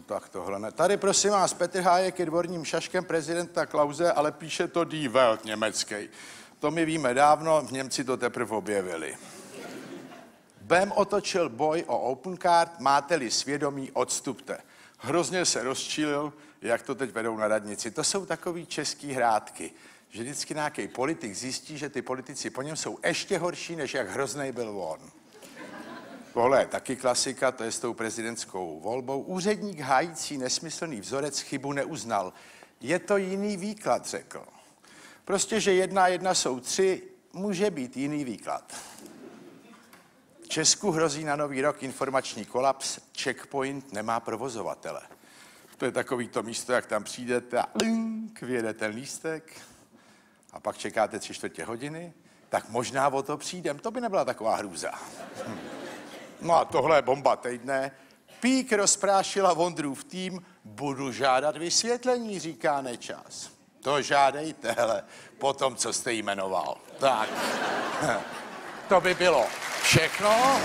tak tohle ne. Tady prosím vás, Petr Hájek je dvorním šaškem prezidenta Klauze, ale píše to Die Welt německý. To my víme dávno, Němci to teprve objevili. Bem otočil boj o open card, máte-li svědomí, odstupte. Hrozně se rozčílil, jak to teď vedou na radnici. To jsou takový český hrádky, že vždycky nějaký politik zjistí, že ty politici po něm jsou ještě horší, než jak hrozný byl on. Tohle je taky klasika, to je s tou prezidentskou volbou. Úředník hájící nesmyslný vzorec chybu neuznal. Je to jiný výklad, řekl. Prostě, že jedna jedna jsou tři, může být jiný výklad. Česku hrozí na nový rok informační kolaps, checkpoint nemá provozovatele. To je takový to místo, jak tam přijdete a link, vyjede ten lístek a pak čekáte tři čtvrtě hodiny, tak možná o to přijdem. To by nebyla taková hrůza. Hm. No a tohle je bomba týdne. Pík rozprášila Vondrův tým, budu žádat vysvětlení, říká Nečas. To žádejte, hele, po tom, co jste jmenoval. Tak, to by bylo všechno.